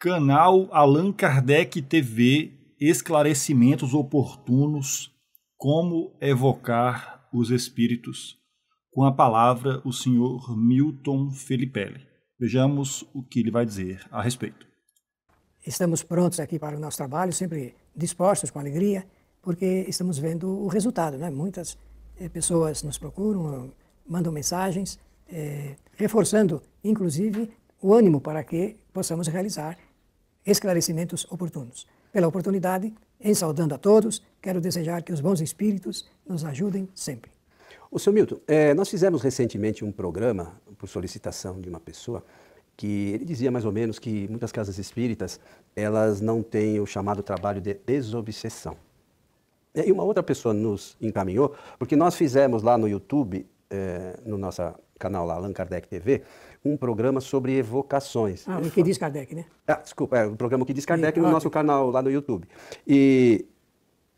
Canal Allan Kardec TV Esclarecimentos oportunos como evocar os espíritos. Com a palavra, o senhor Milton Felipelli. Vejamos o que ele vai dizer a respeito. Estamos prontos aqui para o nosso trabalho, sempre dispostos, com alegria, porque estamos vendo o resultado. Né? Muitas eh, pessoas nos procuram, mandam mensagens, eh, reforçando, inclusive, o ânimo para que possamos realizar esclarecimentos oportunos. Pela oportunidade, em saudando a todos, quero desejar que os bons espíritos nos ajudem sempre. O senhor Milton, é, nós fizemos recentemente um programa, por solicitação de uma pessoa, que ele dizia mais ou menos que muitas casas espíritas, elas não têm o chamado trabalho de desobsessão. E uma outra pessoa nos encaminhou, porque nós fizemos lá no YouTube, é, no nosso canal lá, Allan Kardec TV, um programa sobre evocações. Ah, o que diz Kardec, né? Ah, desculpa, é o programa que diz Kardec no nosso canal lá no YouTube. E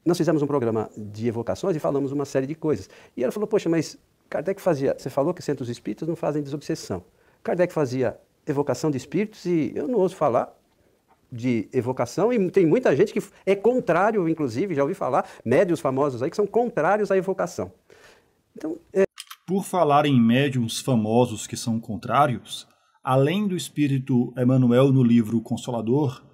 nós fizemos um programa de evocações e falamos uma série de coisas. E ela falou, poxa, mas Kardec fazia, você falou que centros espíritas não fazem desobsessão. Kardec fazia evocação de espíritos e eu não ouço falar de evocação e tem muita gente que é contrário, inclusive, já ouvi falar, médios famosos aí que são contrários à evocação. Então, é... Por falar em médiums famosos que são contrários, além do espírito Emmanuel no livro Consolador,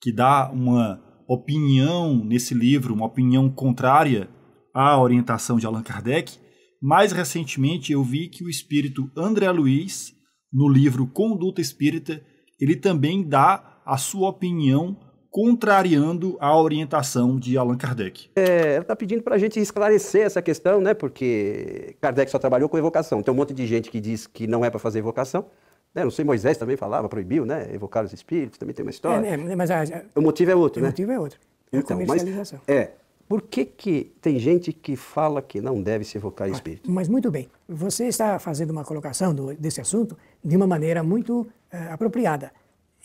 que dá uma opinião nesse livro, uma opinião contrária à orientação de Allan Kardec, mais recentemente eu vi que o espírito André Luiz, no livro Conduta Espírita, ele também dá a sua opinião contrariando a orientação de Allan Kardec. É, está pedindo para a gente esclarecer essa questão, né? Porque Kardec só trabalhou com evocação. Tem um monte de gente que diz que não é para fazer evocação. Né? Não sei, Moisés também falava, proibiu, né? Evocar os espíritos, também tem uma história. É, é, mas a, o motivo é outro, o né? O motivo é outro. É então, comercialização. Mas, é. Por que, que tem gente que fala que não deve se evocar espírito? Mas muito bem. Você está fazendo uma colocação do, desse assunto de uma maneira muito é, apropriada.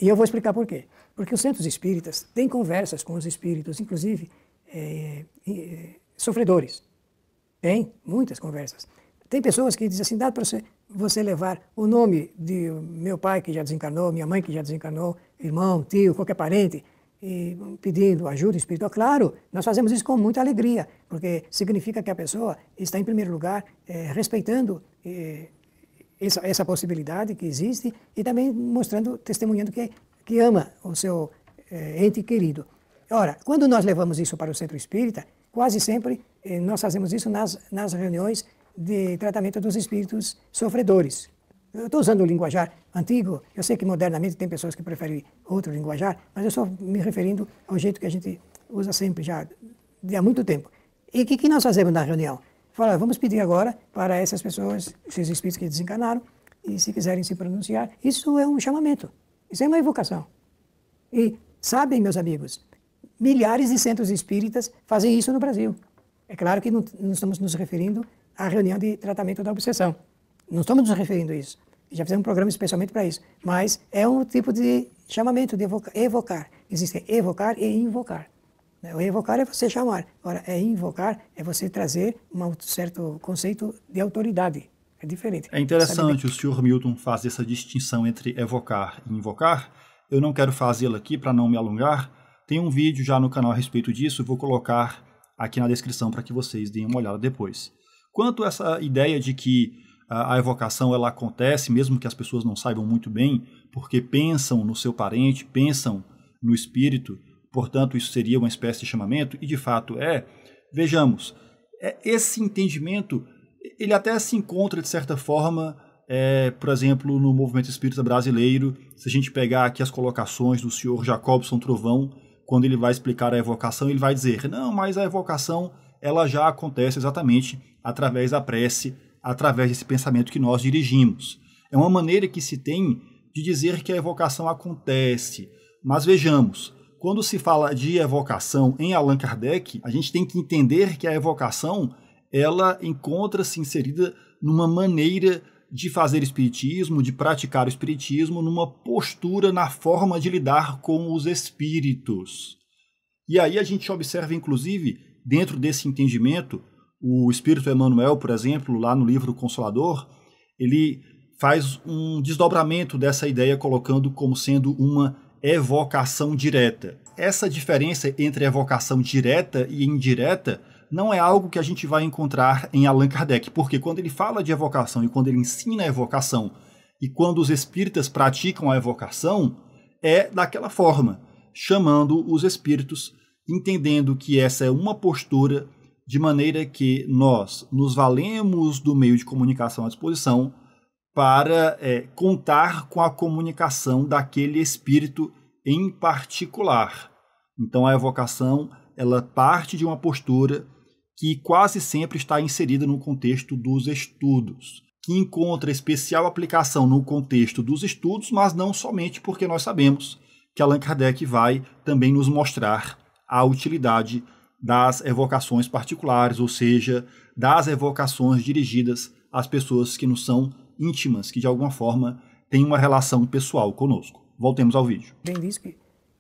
E eu vou explicar por quê. Porque os centros espíritas têm conversas com os espíritos, inclusive é, é, sofredores. Tem muitas conversas. Tem pessoas que dizem assim: dá para você, você levar o nome de meu pai que já desencarnou, minha mãe que já desencarnou, irmão, tio, qualquer parente, e pedindo ajuda espiritual. Claro, nós fazemos isso com muita alegria, porque significa que a pessoa está, em primeiro lugar, é, respeitando é, essa, essa possibilidade que existe e também mostrando, testemunhando que, que ama o seu é, ente querido. Ora, quando nós levamos isso para o centro espírita, quase sempre eh, nós fazemos isso nas, nas reuniões de tratamento dos espíritos sofredores. Eu estou usando o linguajar antigo, eu sei que modernamente tem pessoas que preferem outro linguajar, mas eu estou me referindo ao jeito que a gente usa sempre já, há muito tempo. E o que, que nós fazemos na reunião? Fala, vamos pedir agora para essas pessoas, esses espíritos que desencarnaram, e se quiserem se pronunciar, isso é um chamamento, isso é uma evocação. E sabem, meus amigos, milhares de centros espíritas fazem isso no Brasil. É claro que não, não estamos nos referindo à reunião de tratamento da obsessão. Não estamos nos referindo a isso. Já fizemos um programa especialmente para isso. Mas é um tipo de chamamento, de evocar. evocar. Existe evocar e invocar. Né? O evocar é você chamar. Agora, é invocar é você trazer um certo conceito de autoridade. É diferente. É interessante o senhor Milton fazer essa distinção entre evocar e invocar. Eu não quero fazê-la aqui para não me alongar. Tem um vídeo já no canal a respeito disso, vou colocar aqui na descrição para que vocês deem uma olhada depois. Quanto a essa ideia de que a evocação ela acontece, mesmo que as pessoas não saibam muito bem, porque pensam no seu parente, pensam no espírito, portanto, isso seria uma espécie de chamamento, e de fato é. Vejamos, é, esse entendimento ele até se encontra, de certa forma, é, por exemplo, no movimento espírita brasileiro, se a gente pegar aqui as colocações do senhor Jacobson Trovão, quando ele vai explicar a evocação, ele vai dizer: não, mas a evocação ela já acontece exatamente através da prece, através desse pensamento que nós dirigimos. É uma maneira que se tem de dizer que a evocação acontece. Mas vejamos, quando se fala de evocação em Allan Kardec, a gente tem que entender que a evocação ela encontra-se inserida numa maneira de fazer espiritismo, de praticar o espiritismo, numa postura na forma de lidar com os espíritos. E aí a gente observa, inclusive, dentro desse entendimento, o Espírito Emmanuel, por exemplo, lá no livro Consolador, ele faz um desdobramento dessa ideia, colocando como sendo uma evocação direta. Essa diferença entre evocação direta e indireta não é algo que a gente vai encontrar em Allan Kardec, porque quando ele fala de evocação e quando ele ensina a evocação e quando os espíritas praticam a evocação, é daquela forma, chamando os espíritos, entendendo que essa é uma postura de maneira que nós nos valemos do meio de comunicação à disposição para é, contar com a comunicação daquele espírito em particular. Então a evocação ela parte de uma postura que quase sempre está inserida no contexto dos estudos, que encontra especial aplicação no contexto dos estudos, mas não somente porque nós sabemos que Allan Kardec vai também nos mostrar a utilidade das evocações particulares, ou seja, das evocações dirigidas às pessoas que nos são íntimas, que de alguma forma têm uma relação pessoal conosco. Voltemos ao vídeo. Bem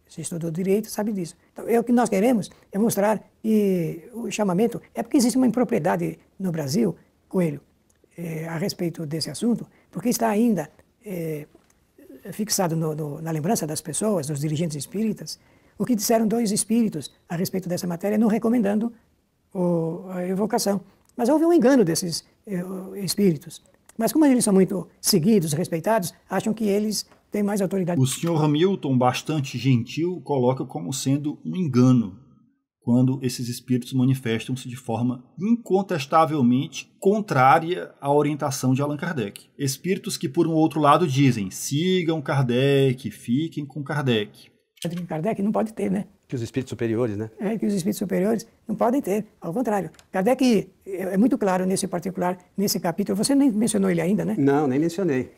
você estudou direito, sabe disso. Então, é o que nós queremos é mostrar que o chamamento é porque existe uma impropriedade no Brasil, Coelho, é, a respeito desse assunto, porque está ainda é, fixado no, no, na lembrança das pessoas, dos dirigentes espíritas, o que disseram dois espíritos a respeito dessa matéria, não recomendando o, a evocação. Mas houve um engano desses é, espíritos. Mas como eles são muito seguidos, respeitados, acham que eles tem mais autoridade. O senhor Hamilton, bastante gentil, coloca como sendo um engano quando esses espíritos manifestam-se de forma incontestavelmente contrária à orientação de Allan Kardec. Espíritos que, por um outro lado, dizem sigam Kardec, fiquem com Kardec. Kardec não pode ter, né? Que os espíritos superiores, né? É, que os espíritos superiores não podem ter. Ao contrário. Kardec é muito claro nesse particular, nesse capítulo. Você nem mencionou ele ainda, né? Não, nem mencionei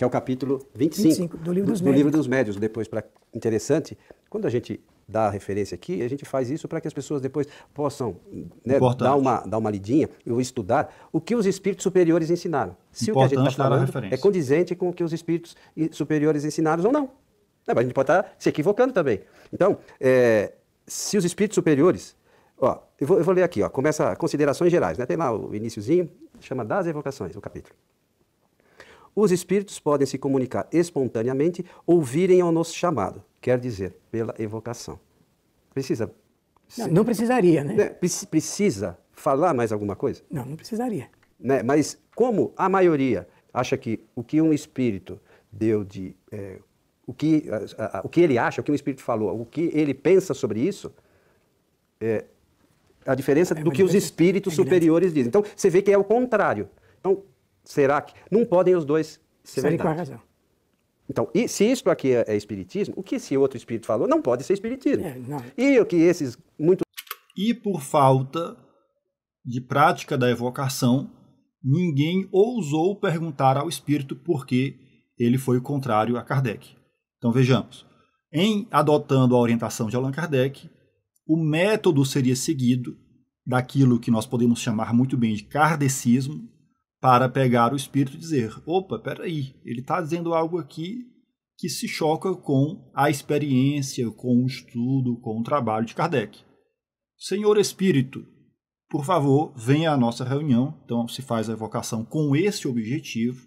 que é o capítulo 25, 25 do, livro dos, do, do livro dos Médios. Depois, para interessante, quando a gente dá a referência aqui, a gente faz isso para que as pessoas depois possam né, dar, uma, dar uma lidinha ou estudar o que os espíritos superiores ensinaram. Se Importante o que a gente está falando é condizente com o que os espíritos superiores ensinaram ou não. mas a gente pode estar tá se equivocando também. Então, é, se os espíritos superiores. Ó, eu, vou, eu vou ler aqui, ó, começa considerações gerais, né? Tem lá o iníciozinho, chama das evocações, o capítulo. Os espíritos podem se comunicar espontaneamente ou virem ao nosso chamado, quer dizer, pela evocação. Precisa. Não, não precisaria, né? né precisa falar mais alguma coisa? Não, não precisaria. Né? Mas como a maioria acha que o que um espírito deu de. É, o, que, a, a, o que ele acha, o que um espírito falou, o que ele pensa sobre isso, é a diferença é do que os espíritos superiores dizem. Então, você vê que é o contrário. Então, Será que não podem os dois ser Série verdade? razão. Então, e se isso aqui é, é, espiritismo, o que esse outro espírito falou não pode ser espiritismo. É, e o que esses muito e por falta de prática da evocação, ninguém ousou perguntar ao espírito por que ele foi contrário a Kardec. Então vejamos, em adotando a orientação de Allan Kardec, o método seria seguido daquilo que nós podemos chamar muito bem de kardecismo, para pegar o espírito e dizer: opa, peraí, ele está dizendo algo aqui que se choca com a experiência, com o estudo, com o trabalho de Kardec. Senhor Espírito, por favor, venha à nossa reunião. Então, se faz a evocação com esse objetivo,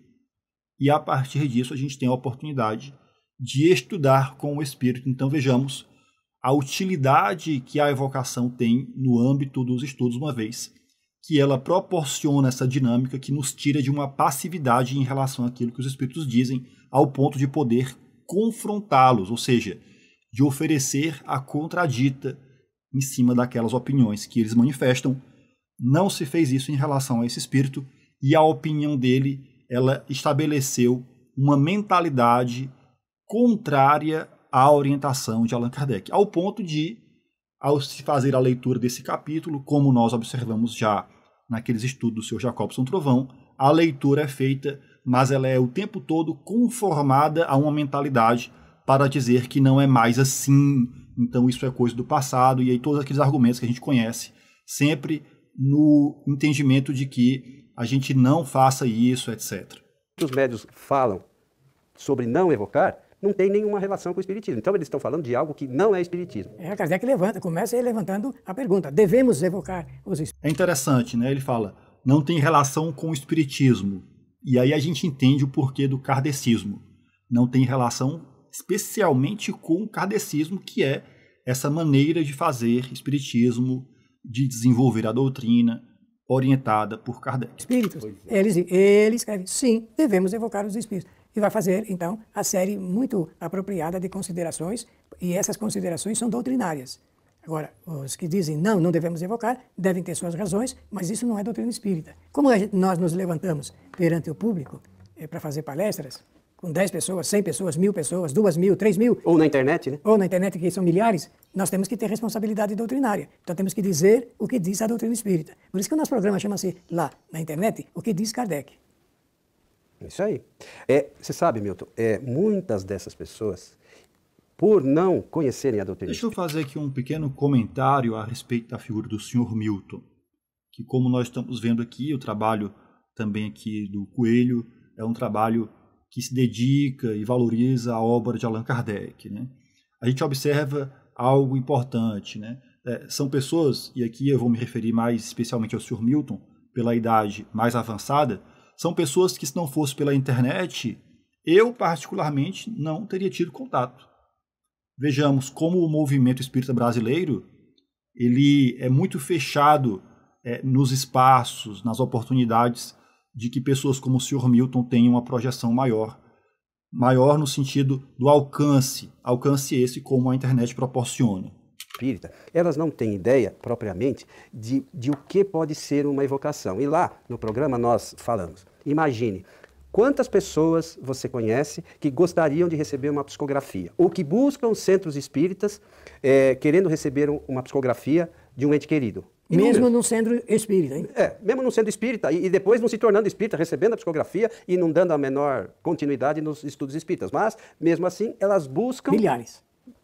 e a partir disso a gente tem a oportunidade de estudar com o Espírito. Então, vejamos a utilidade que a evocação tem no âmbito dos estudos, uma vez que ela proporciona essa dinâmica que nos tira de uma passividade em relação àquilo que os espíritos dizem, ao ponto de poder confrontá-los, ou seja, de oferecer a contradita em cima daquelas opiniões que eles manifestam. Não se fez isso em relação a esse espírito e a opinião dele, ela estabeleceu uma mentalidade contrária à orientação de Allan Kardec, ao ponto de ao se fazer a leitura desse capítulo, como nós observamos já naqueles estudos do Sr. Jacobson Trovão, a leitura é feita, mas ela é o tempo todo conformada a uma mentalidade para dizer que não é mais assim, então isso é coisa do passado, e aí todos aqueles argumentos que a gente conhece, sempre no entendimento de que a gente não faça isso, etc. Os médios falam sobre não evocar, não tem nenhuma relação com o espiritismo. Então eles estão falando de algo que não é espiritismo. É, Kardec levanta, começa levantando a pergunta: devemos evocar os espíritos? É interessante, né? Ele fala: não tem relação com o espiritismo. E aí a gente entende o porquê do kardecismo. Não tem relação especialmente com o kardecismo, que é essa maneira de fazer espiritismo, de desenvolver a doutrina orientada por Kardec. Espíritos. Ele, ele escreve, sim, devemos evocar os espíritos. E vai fazer, então, a série muito apropriada de considerações, e essas considerações são doutrinárias. Agora, os que dizem não, não devemos evocar, devem ter suas razões, mas isso não é doutrina espírita. Como nós nos levantamos perante o público é, para fazer palestras, com 10 pessoas, 100 pessoas, mil pessoas, duas mil, três mil. Ou na internet, né? Ou na internet, que são milhares, nós temos que ter responsabilidade doutrinária. Então temos que dizer o que diz a doutrina espírita. Por isso que o nosso programa chama-se lá, na internet, o que diz Kardec. Isso aí. É, você sabe, Milton, é, muitas dessas pessoas, por não conhecerem a doutrina Deixa eu fazer aqui um pequeno comentário a respeito da figura do Sr. Milton. Que como nós estamos vendo aqui, o trabalho também aqui do Coelho é um trabalho que se dedica e valoriza a obra de Allan Kardec. Né? A gente observa algo importante. Né? É, são pessoas, e aqui eu vou me referir mais especialmente ao Sr. Milton, pela idade mais avançada, são pessoas que, se não fosse pela internet, eu, particularmente, não teria tido contato. Vejamos como o movimento espírita brasileiro ele é muito fechado é, nos espaços, nas oportunidades de que pessoas como o Sr. Milton tenham uma projeção maior, maior no sentido do alcance, alcance esse como a internet proporciona. Espírita, elas não têm ideia propriamente de, de o que pode ser uma evocação. E lá no programa nós falamos. Imagine quantas pessoas você conhece que gostariam de receber uma psicografia ou que buscam centros espíritas é, querendo receber uma psicografia de um ente querido. Mesmo não sendo espírita, hein? É, mesmo não sendo espírita, e, e, depois não se tornando espírita, recebendo a psicografia e não dando a menor continuidade nos estudos espíritas. Mas, mesmo assim, elas buscam. Milhares.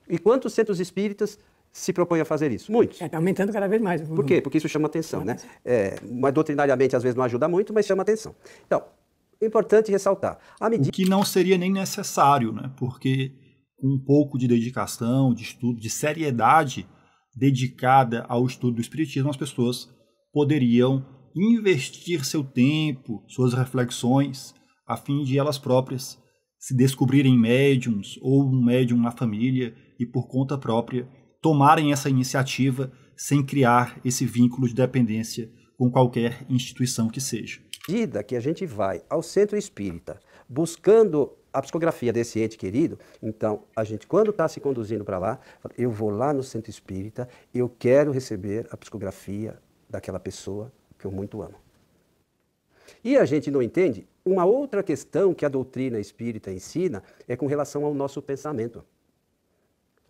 E quantos centros espíritas se propõem a fazer isso? Muitos. Está é, aumentando cada vez mais. Por quê? Porque isso chama atenção, né? É, mas doutrinariamente, às vezes, não ajuda muito, mas chama atenção. Então, é importante ressaltar. A medida... O que não seria nem necessário, né? Porque com um pouco de dedicação, de estudo, de seriedade dedicada ao estudo do Espiritismo, as pessoas poderiam investir seu tempo, suas reflexões, a fim de elas próprias se descobrirem médiums ou um médium na família e por conta própria tomarem essa iniciativa sem criar esse vínculo de dependência com qualquer instituição que seja. À medida que a gente vai ao centro espírita buscando a psicografia desse ente querido, então a gente, quando está se conduzindo para lá, eu vou lá no centro espírita, eu quero receber a psicografia daquela pessoa que eu muito amo. E a gente não entende uma outra questão que a doutrina espírita ensina é com relação ao nosso pensamento.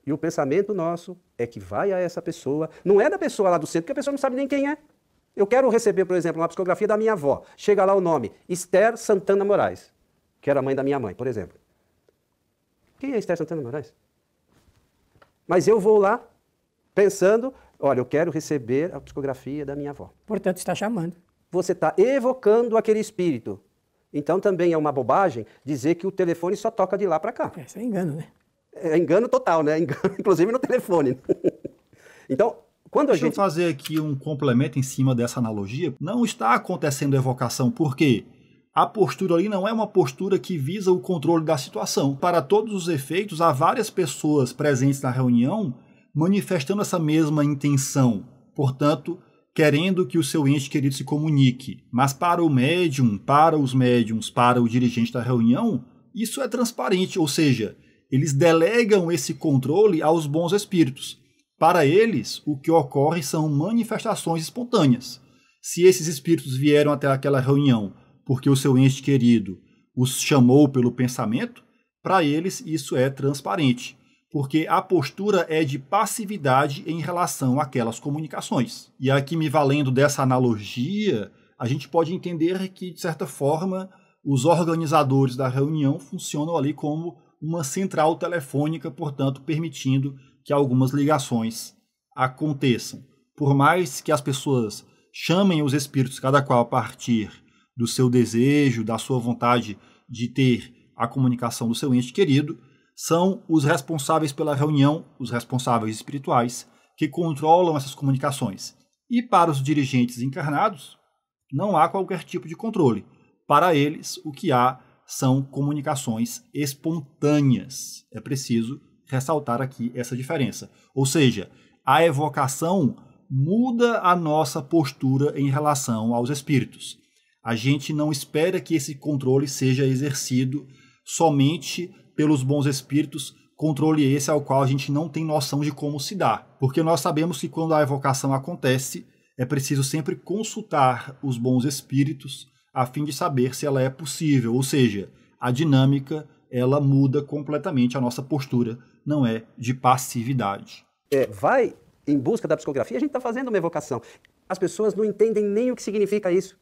E o pensamento nosso é que vai a essa pessoa, não é da pessoa lá do centro, porque a pessoa não sabe nem quem é. Eu quero receber, por exemplo, uma psicografia da minha avó. Chega lá o nome, Esther Santana Moraes que era a mãe da minha mãe, por exemplo. Quem é Esther Santana Moraes? Mas eu vou lá pensando, olha, eu quero receber a psicografia da minha avó. Portanto, está chamando. Você está evocando aquele espírito. Então também é uma bobagem dizer que o telefone só toca de lá para cá. É, isso é engano, né? É engano total, né? Engano, inclusive no telefone. então, quando a Deixa gente... eu fazer aqui um complemento em cima dessa analogia. Não está acontecendo evocação, por quê? a postura ali não é uma postura que visa o controle da situação. Para todos os efeitos, há várias pessoas presentes na reunião manifestando essa mesma intenção, portanto, querendo que o seu ente querido se comunique. Mas para o médium, para os médiums, para o dirigente da reunião, isso é transparente, ou seja, eles delegam esse controle aos bons espíritos. Para eles, o que ocorre são manifestações espontâneas. Se esses espíritos vieram até aquela reunião porque o seu ente querido os chamou pelo pensamento, para eles isso é transparente, porque a postura é de passividade em relação àquelas comunicações. E aqui, me valendo dessa analogia, a gente pode entender que, de certa forma, os organizadores da reunião funcionam ali como uma central telefônica, portanto, permitindo que algumas ligações aconteçam. Por mais que as pessoas chamem os espíritos, cada qual a partir do seu desejo, da sua vontade de ter a comunicação do seu ente querido, são os responsáveis pela reunião, os responsáveis espirituais, que controlam essas comunicações. E para os dirigentes encarnados, não há qualquer tipo de controle. Para eles, o que há são comunicações espontâneas. É preciso ressaltar aqui essa diferença. Ou seja, a evocação muda a nossa postura em relação aos espíritos. A gente não espera que esse controle seja exercido somente pelos bons espíritos, controle esse ao qual a gente não tem noção de como se dá. Porque nós sabemos que quando a evocação acontece, é preciso sempre consultar os bons espíritos a fim de saber se ela é possível, ou seja, a dinâmica ela muda completamente a nossa postura, não é de passividade. É, vai em busca da psicografia, a gente está fazendo uma evocação. As pessoas não entendem nem o que significa isso.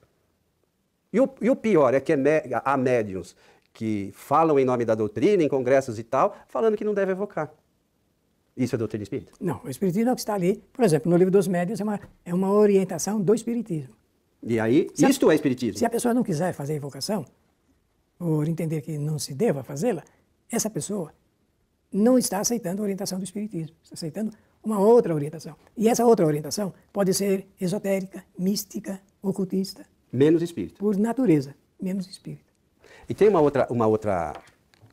E o, e o pior é que é há médiums que falam em nome da doutrina, em congressos e tal, falando que não deve evocar. Isso é doutrina espírita? Não, o espiritismo é o que está ali. Por exemplo, no livro dos médios é uma, é uma orientação do espiritismo. E aí, se isto a, é espiritismo. Se a pessoa não quiser fazer invocação, por entender que não se deva fazê-la, essa pessoa não está aceitando a orientação do espiritismo, está aceitando uma outra orientação. E essa outra orientação pode ser esotérica, mística, ocultista. Menos espírito. Por natureza, menos espírito. E tem uma outra, uma outra,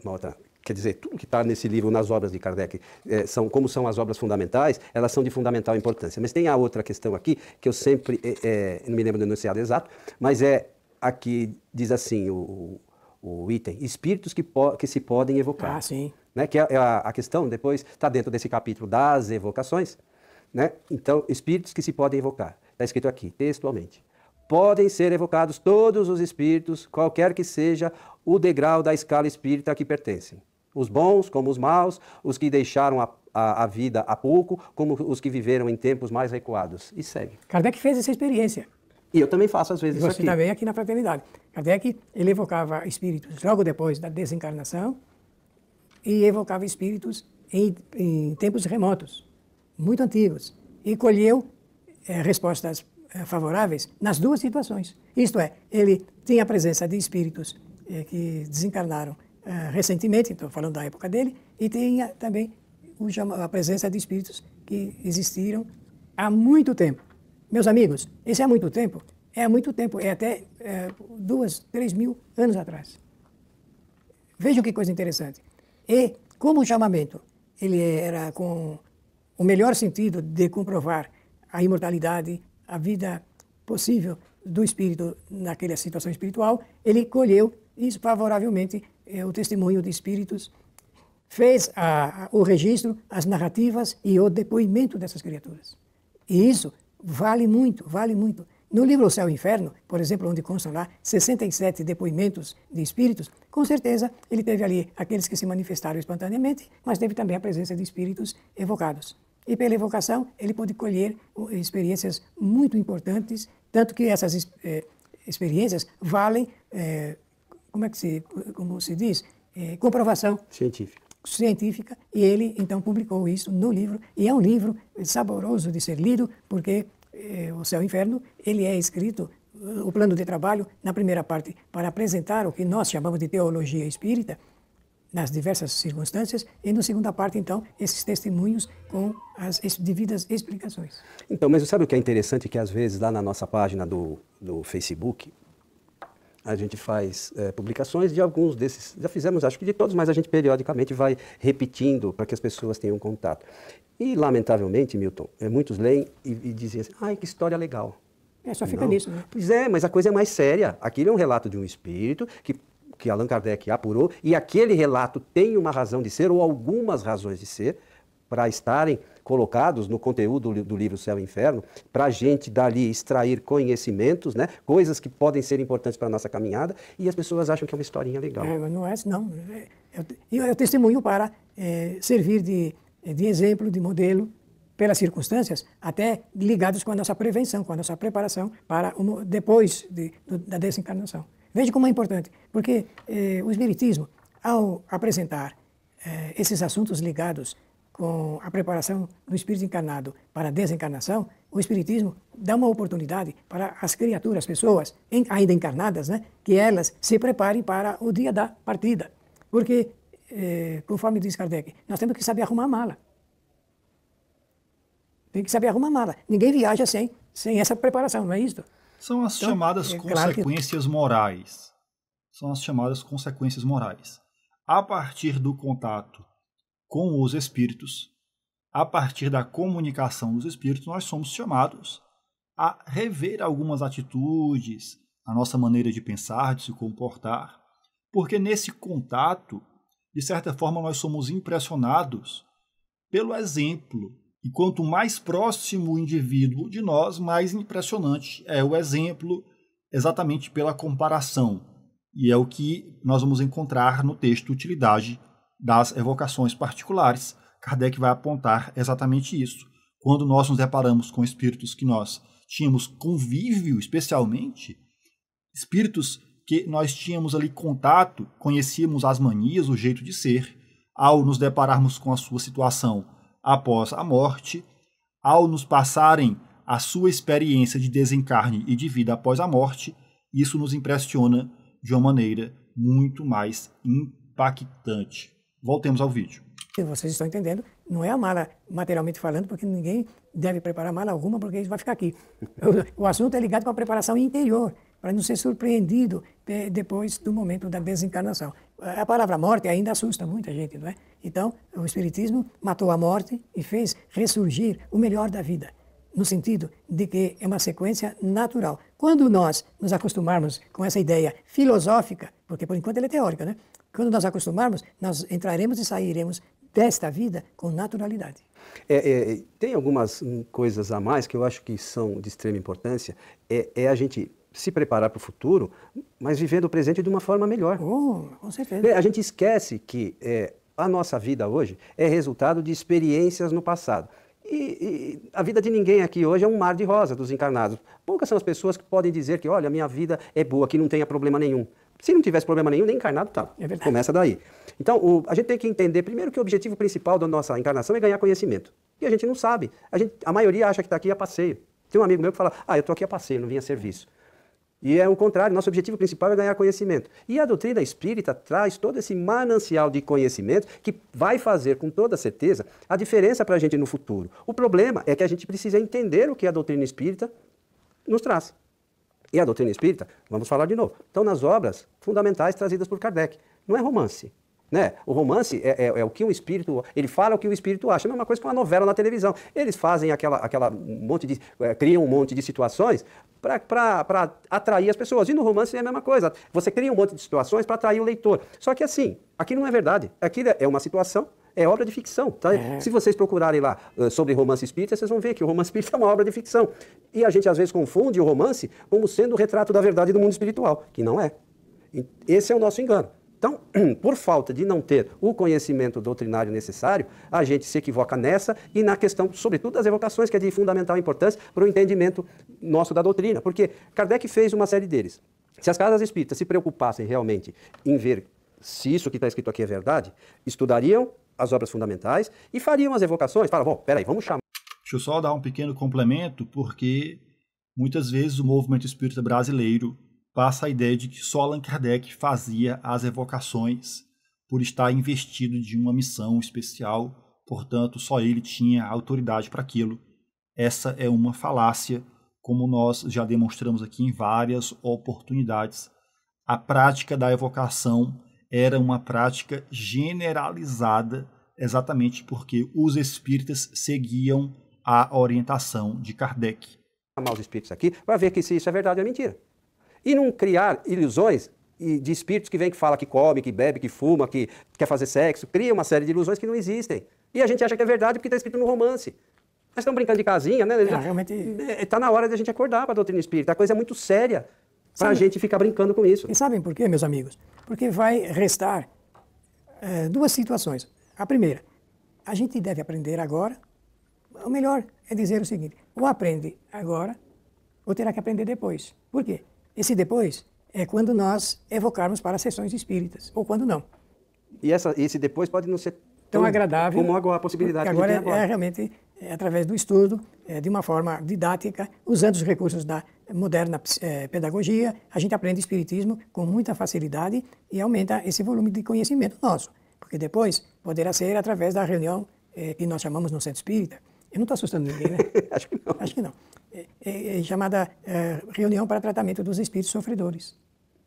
uma outra quer dizer, tudo que está nesse livro, nas obras de Kardec, é, são, como são as obras fundamentais, elas são de fundamental importância. Mas tem a outra questão aqui, que eu sempre, é, é, não me lembro do enunciado exato, mas é aqui, diz assim, o, o item, espíritos que, po que se podem evocar. Ah, sim. Né, que é, é a, a questão, depois, está dentro desse capítulo das evocações, né? Então, espíritos que se podem evocar. Está escrito aqui, textualmente podem ser evocados todos os espíritos, qualquer que seja o degrau da escala espírita a que pertencem os bons como os maus, os que deixaram a, a, a, vida há pouco, como os que viveram em tempos mais recuados. E segue. Kardec fez essa experiência. E eu também faço às vezes Você isso aqui. também aqui na fraternidade. Kardec, ele evocava espíritos logo depois da desencarnação e evocava espíritos em, em tempos remotos, muito antigos. E colheu é, respostas é, favoráveis nas duas situações. Isto é, ele tinha a presença de espíritos é, que desencarnaram uh, recentemente, estou falando da época dele, e tinha também o, a presença de espíritos que existiram há muito tempo. Meus amigos, esse há muito tempo, é há muito tempo, é até é, duas, três mil anos atrás. Vejam que coisa interessante. E como o chamamento ele era com o melhor sentido de comprovar a imortalidade, a vida possível do espírito naquela situação espiritual, ele colheu isso favoravelmente o testemunho de espíritos, fez a, o registro, as narrativas e o depoimento dessas criaturas. E isso vale muito, vale muito. No livro O Céu e o Inferno, por exemplo, onde constam lá 67 depoimentos de espíritos, com certeza ele teve ali aqueles que se manifestaram espontaneamente, mas teve também a presença de espíritos evocados. E pela evocação, ele pôde colher experiências muito importantes, tanto que essas eh, experiências valem eh, como é que se, como se diz, é, comprovação científica. científica. E ele, então, publicou isso no livro. E é um livro saboroso de ser lido, porque é, O Céu e o Inferno, ele é escrito, o plano de trabalho, na primeira parte, para apresentar o que nós chamamos de teologia espírita, nas diversas circunstâncias, e na segunda parte, então, esses testemunhos com as devidas explicações. Então, mas sabe o que é interessante? Que às vezes lá na nossa página do, do Facebook, a gente faz é, publicações de alguns desses. Já fizemos, acho que de todos, mas a gente periodicamente vai repetindo para que as pessoas tenham contato. E, lamentavelmente, Milton, é, muitos leem e, e dizem assim: ai, que história legal. É, só fica Não. nisso, né? Pois é, mas a coisa é mais séria. Aquilo é um relato de um espírito que, que Allan Kardec apurou, e aquele relato tem uma razão de ser, ou algumas razões de ser, para estarem colocados no conteúdo do livro Céu e Inferno, para a gente dali extrair conhecimentos, né? coisas que podem ser importantes para a nossa caminhada, e as pessoas acham que é uma historinha legal. É, não é não. Eu, eu testemunho para é, servir de, de exemplo, de modelo, pelas circunstâncias, até ligados com a nossa prevenção, com a nossa preparação para um, depois de, da desencarnação. Veja como é importante, porque eh, o Espiritismo, ao apresentar esses assuntos ligados com a preparação do espírito encarnado para a desencarnação, o espiritismo dá uma oportunidade para as criaturas, as pessoas ainda encarnadas, né, que elas se preparem para o dia da partida. Porque, eh, conforme diz Kardec, nós temos que saber arrumar a mala. Tem que saber arrumar a mala. Ninguém viaja sem, sem essa preparação, não é isso? São as então, chamadas é, consequências claro que... morais. são as chamadas consequências morais. A partir do contato com os espíritos, a partir da comunicação dos espíritos, nós somos chamados a rever algumas atitudes, a nossa maneira de pensar, de se comportar, porque nesse contato, de certa forma, nós somos impressionados pelo exemplo. E quanto mais próximo o indivíduo de nós, mais impressionante é o exemplo, exatamente pela comparação. E é o que nós vamos encontrar no texto Utilidade das Evocações Particulares. Kardec vai apontar exatamente isso. Quando nós nos deparamos com espíritos que nós tínhamos convívio, especialmente, espíritos que nós tínhamos ali contato, conhecíamos as manias, o jeito de ser, ao nos depararmos com a sua situação após a morte, ao nos passarem a sua experiência de desencarne e de vida após a morte, isso nos impressiona de uma maneira muito mais impactante. Voltemos ao vídeo. Vocês estão entendendo? Não é a mala materialmente falando, porque ninguém deve preparar mala alguma, porque isso vai ficar aqui. O, assunto é ligado com a preparação interior, para não ser surpreendido depois do momento da desencarnação. A palavra morte ainda assusta muita gente, não é? Então, o Espiritismo matou a morte e fez ressurgir o melhor da vida, no sentido de que é uma sequência natural. Quando nós nos acostumarmos com essa ideia filosófica, porque por enquanto ela é teórica, né? Quando nós acostumarmos, nós entraremos e sairemos desta vida com naturalidade. É, é, tem algumas hum, coisas a mais que eu acho que são de extrema importância. É, é a gente se preparar para o futuro, mas vivendo o presente de uma forma melhor. Oh, com certeza. A gente esquece que é, a nossa vida hoje é resultado de experiências no passado. E, e, a vida de ninguém aqui hoje é um mar de rosa dos encarnados. Poucas são as pessoas que podem dizer que, olha, minha vida é boa, que não tenha problema nenhum. Se não tivesse problema nenhum, nem encarnado tá. É Começa daí. Então, o, a gente tem que entender primeiro que o objetivo principal da nossa encarnação é ganhar conhecimento. E a gente não sabe. A, gente, a maioria acha que está aqui a passeio. Tem um amigo meu que fala, ah, eu estou aqui a passeio, não vim a serviço. E é o contrário, nosso objetivo principal é ganhar conhecimento. E a doutrina espírita traz todo esse manancial de conhecimento que vai fazer, com toda certeza, a diferença para a gente no futuro. O problema é que a gente precisa entender o que a doutrina espírita nos traz. E a doutrina espírita, vamos falar de novo, estão nas obras fundamentais trazidas por Kardec. Não é romance. Né? O romance é, é, é, o que o espírito. Ele fala o que o espírito acha. É a mesma coisa que uma novela na televisão. Eles fazem aquela, aquela monte de. É, criam um monte de situações para atrair as pessoas. E no romance é a mesma coisa. Você cria um monte de situações para atrair o leitor. Só que assim, aqui não é verdade. Aqui é uma situação é obra de ficção. Tá? É. Se vocês procurarem lá sobre romance espírita, vocês vão ver que o romance espírita é uma obra de ficção. E a gente às vezes confunde o romance como sendo o retrato da verdade do mundo espiritual, que não é. Esse é o nosso engano. Então, por falta de não ter o conhecimento doutrinário necessário, a gente se equivoca nessa e na questão, sobretudo, das evocações, que é de fundamental importância para o entendimento nosso da doutrina. Porque Kardec fez uma série deles. Se as casas espíritas se preocupassem realmente em ver se isso que está escrito aqui é verdade, estudariam as obras fundamentais e fariam as evocações. Fala, bom, peraí, vamos chamar. Deixa eu só dar um pequeno complemento, porque muitas vezes o movimento espírita brasileiro passa a ideia de que só Allan Kardec fazia as evocações por estar investido de uma missão especial, portanto, só ele tinha autoridade para aquilo. Essa é uma falácia, como nós já demonstramos aqui em várias oportunidades. A prática da evocação era uma prática generalizada, exatamente porque os espíritas seguiam a orientação de Kardec. Chamar os espíritos aqui para ver que se isso é verdade ou é mentira. E não criar ilusões de espíritos que vem que fala que come, que bebe, que fuma, que quer fazer sexo, cria uma série de ilusões que não existem. E a gente acha que é verdade porque está escrito no romance. Nós estamos brincando de casinha, né? É, realmente... Está na hora de a gente acordar para a doutrina espírita. A coisa é muito séria para a gente ficar brincando com isso. E sabem por quê, meus amigos? Porque vai restar é, duas situações. A primeira, a gente deve aprender agora. O melhor é dizer o seguinte: ou aprende agora, ou terá que aprender depois. Por quê? Esse depois é quando nós evocarmos para sessões espíritas, ou quando não. E essa, esse depois pode não ser tão, tão agradável como agora a possibilidade que agora, agora. é realmente é, através do estudo, é, de uma forma didática, usando os recursos da moderna é, pedagogia, a gente aprende espiritismo com muita facilidade e aumenta esse volume de conhecimento nosso, porque depois poderá ser através da reunião é, que nós chamamos no centro espírita. Eu não estou assustando ninguém, né? Acho que não. Acho que não. É, é, é chamada é, reunião para tratamento dos espíritos sofredores.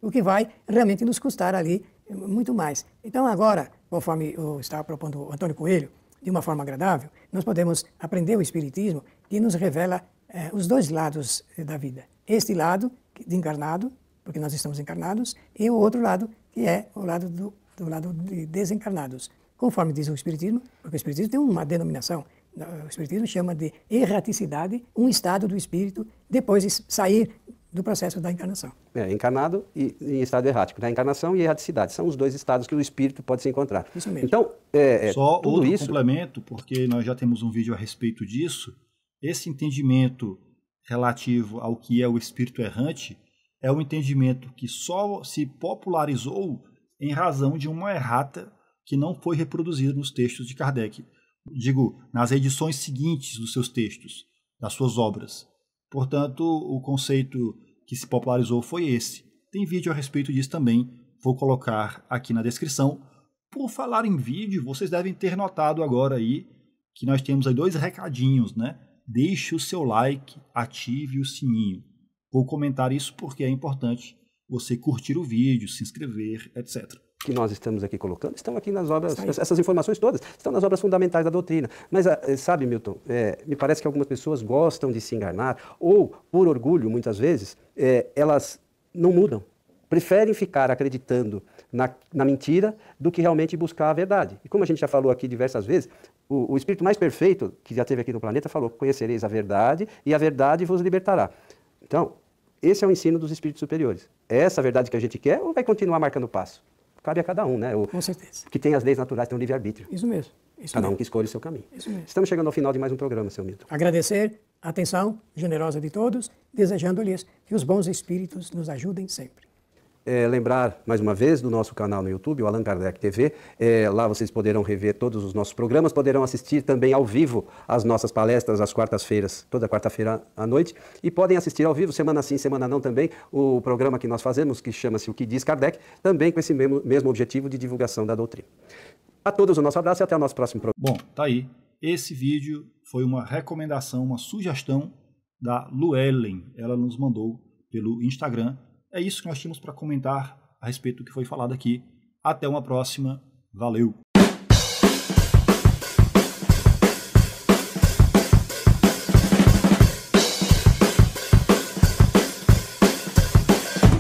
o que vai realmente nos custar ali muito mais. Então, agora, conforme está propondo o Antônio Coelho, de uma forma agradável, nós podemos aprender o Espiritismo que nos revela eh, os dois lados da vida. Este lado de encarnado, porque nós estamos encarnados, e o outro lado, que é o lado do, do lado de desencarnados. Conforme diz o Espiritismo, porque o Espiritismo tem uma denominação, o Espiritismo chama de erraticidade, um estado do espírito depois de sair do processo da encarnação. É, encarnado e em estado errático. Né? Encarnação e erraticidade são os dois estados que o espírito pode se encontrar. Isso mesmo. Então, é, é, Só tudo outro isso... complemento, porque nós já temos um vídeo a respeito disso. Esse entendimento relativo ao que é o espírito errante é um entendimento que só se popularizou em razão de uma errata que não foi reproduzida nos textos de Kardec. Digo, nas edições seguintes dos seus textos, das suas obras. Portanto, o conceito que se popularizou foi esse. Tem vídeo a respeito disso também, vou colocar aqui na descrição. Por falar em vídeo, vocês devem ter notado agora aí que nós temos aí dois recadinhos, né? Deixe o seu like, ative o sininho. Vou comentar isso porque é importante você curtir o vídeo, se inscrever, etc que nós estamos aqui colocando estão aqui nas obras, essas informações todas estão nas obras fundamentais da doutrina. Mas, ah, eh, sabe, Milton, é, me parece que algumas pessoas gostam de se enganar, ou, por orgulho, muitas vezes, é, elas não mudam. Preferem ficar acreditando na, na, mentira do que realmente buscar a verdade. E como a gente já falou aqui diversas vezes, o, o espírito mais perfeito que já teve aqui no planeta falou: conhecereis a verdade e a verdade vos libertará. Então, esse é o ensino dos espíritos superiores. É essa a verdade que a gente quer ou vai continuar marcando passo? Cabe a cada um, né? O, Com certeza. Que tem as leis naturais, tem o livre-arbítrio. Isso mesmo. Isso cada mesmo. um que escolhe o seu caminho. Isso mesmo. Estamos chegando ao final de mais um programa, seu Milton. Agradecer a atenção generosa de todos, desejando-lhes que os bons espíritos nos ajudem sempre é, lembrar mais uma vez do nosso canal no YouTube, o Allan Kardec TV. É, lá vocês poderão rever todos os nossos programas, poderão assistir também ao vivo as nossas palestras às quartas-feiras, toda quarta-feira à noite. E podem assistir ao vivo, semana sim, semana não também, o programa que nós fazemos, que chama-se O que Diz Kardec, também com esse mesmo, mesmo objetivo de divulgação da doutrina. A todos o nosso abraço e até o nosso próximo programa. Bom, tá aí. Esse vídeo foi uma recomendação, uma sugestão da Luellen. Ela nos mandou pelo Instagram é isso que nós tínhamos para comentar a respeito do que foi falado aqui. Até uma próxima. Valeu!